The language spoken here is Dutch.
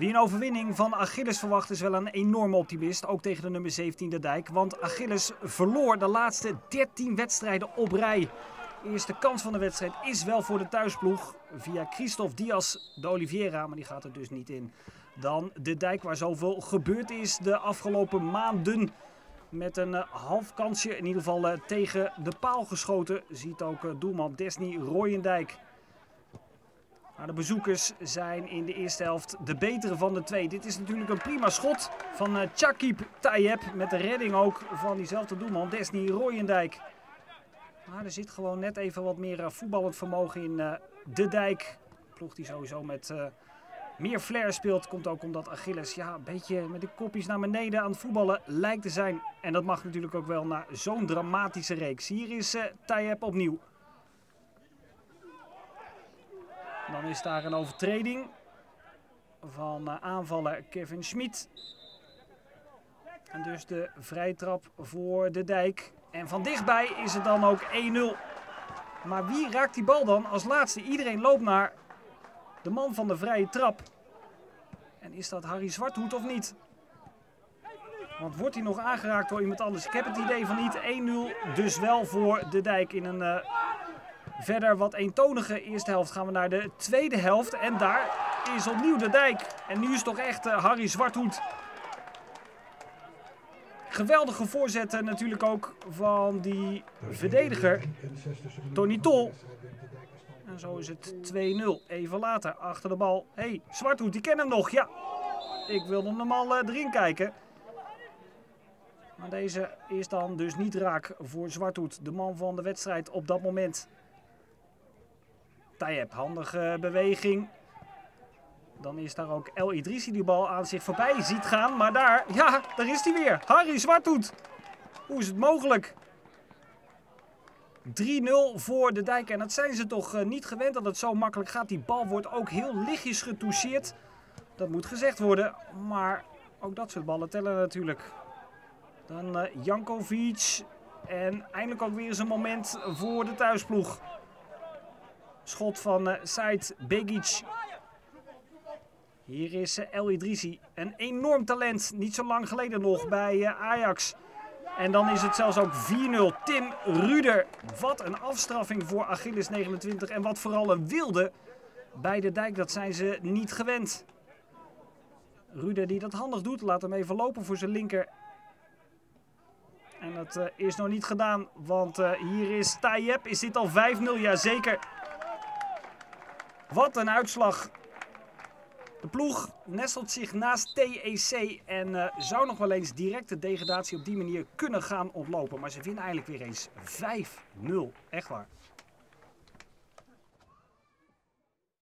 Wie een overwinning van Achilles verwacht is wel een enorme optimist, ook tegen de nummer 17 de Dijk. Want Achilles verloor de laatste 13 wedstrijden op rij. De eerste kans van de wedstrijd is wel voor de thuisploeg via Christophe Diaz de Oliveira, maar die gaat er dus niet in. Dan de Dijk waar zoveel gebeurd is de afgelopen maanden. Met een uh, half kansje in ieder geval uh, tegen de paal geschoten. Ziet ook uh, doelman Desny Royendijk. Maar de bezoekers zijn in de eerste helft de betere van de twee. Dit is natuurlijk een prima schot van uh, Chakib Tayeb. Met de redding ook van diezelfde doelman Desny Royendijk. Maar er zit gewoon net even wat meer voetballend vermogen in de dijk. Ploeg die sowieso met meer flair speelt. Komt ook omdat Achilles ja, een beetje met de kopjes naar beneden aan het voetballen lijkt te zijn. En dat mag natuurlijk ook wel na zo'n dramatische reeks. Hier is Tayeb opnieuw. Dan is daar een overtreding van uh, aanvaller Kevin Schmid. En dus de vrijtrap voor de dijk. En van dichtbij is het dan ook 1-0. Maar wie raakt die bal dan als laatste? Iedereen loopt naar de man van de vrije trap. En is dat Harry Zwarthoed of niet? Want wordt hij nog aangeraakt door iemand anders? Ik heb het idee van niet. 1-0 dus wel voor de dijk. In een uh, verder wat eentonige eerste helft gaan we naar de tweede helft. En daar is opnieuw de dijk. En nu is toch echt uh, Harry Zwarthoed. Geweldige voorzetten natuurlijk ook van die verdediger Tony Tol. En zo is het 2-0. Even later, achter de bal. Hé, hey, Zwarthoed, die kennen hem nog. Ja, ik wilde hem normaal uh, erin kijken. Maar deze is dan dus niet raak voor Zwarthoed. De man van de wedstrijd op dat moment. Tayeb, handige beweging. Dan is daar ook El Idrissi die bal aan zich voorbij ziet gaan. Maar daar, ja, daar is hij weer. Harry Zwarthoed. Hoe is het mogelijk? 3-0 voor de dijk. En dat zijn ze toch uh, niet gewend dat het zo makkelijk gaat. Die bal wordt ook heel lichtjes getoucheerd. Dat moet gezegd worden. Maar ook dat soort ballen tellen natuurlijk. Dan uh, Jankovic. En eindelijk ook weer eens een moment voor de thuisploeg. Schot van uh, Said Begic. Hier is El Idrissi. Een enorm talent. Niet zo lang geleden nog bij Ajax. En dan is het zelfs ook 4-0. Tim Ruder. Wat een afstraffing voor Achilles 29. En wat vooral een wilde bij de dijk. Dat zijn ze niet gewend. Ruder die dat handig doet. Laat hem even lopen voor zijn linker. En dat is nog niet gedaan. Want hier is Tayeb. Is dit al 5-0? Jazeker. Wat een uitslag. De ploeg nestelt zich naast TEC en uh, zou nog wel eens direct de degradatie op die manier kunnen gaan ontlopen. Maar ze winnen eigenlijk weer eens 5-0. Echt waar.